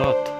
áldozat.